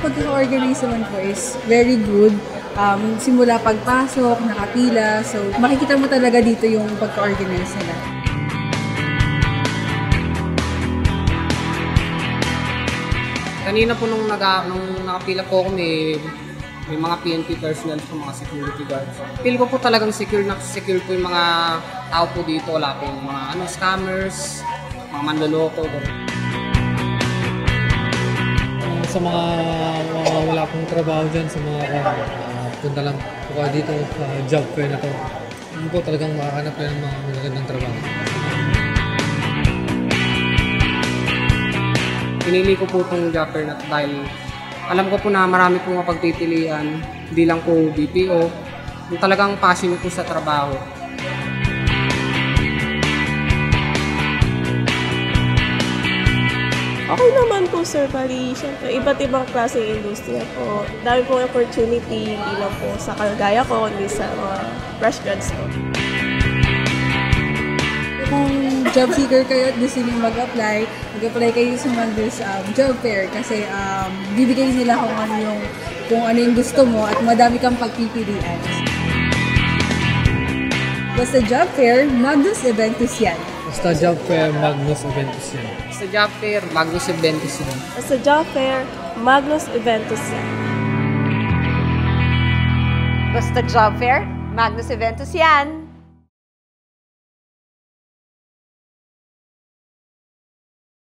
yung pag-organize naman po is very good. Um, simula pagpasok, nakapila. So, makikita mo talaga dito yung pagka-organize nila. Kanina po nung, naga, nung nakapila po ako, may, may mga PNP personnel po, mga security guards. Feel ko po talagang secure na secure po yung mga tao po dito. Wala po yung mga ano, scammers, mga manloloko. ganun. Uh, sa mga, mga wala pong trabaho dyan, sa mga uh, punta lang po kayo dito sa job fair na to. Hindi po talagang makahanap kayo ng mga magagandang trabaho. Pinili ko po itong job fair na to dahil alam ko po na marami po mapagpipilian, hindi lang po BPO, yung talagang passion ko sa trabaho. Okay naman po, sir. Bali, syempre, iba't ibang klaseng industriya po. Dami pong opportunity, hindi lang po sa kagaya ko, kundi sa mga fresh grads po. Kung job seeker kayo at gusto niyo mag-apply, mag-apply kayo sa Mandus um, job fair kasi um, bibigay nila kung ano yung kung ano yung gusto mo at madami kang pagpipilian. Basta job fair, Mandus Eventus yan. Basta job fair, Magnus Aventus yan. Sa job fair, Magnus Eventus yun. Sa job fair, Magnus Eventus yan. Basta job fair, Magnus Eventus yan.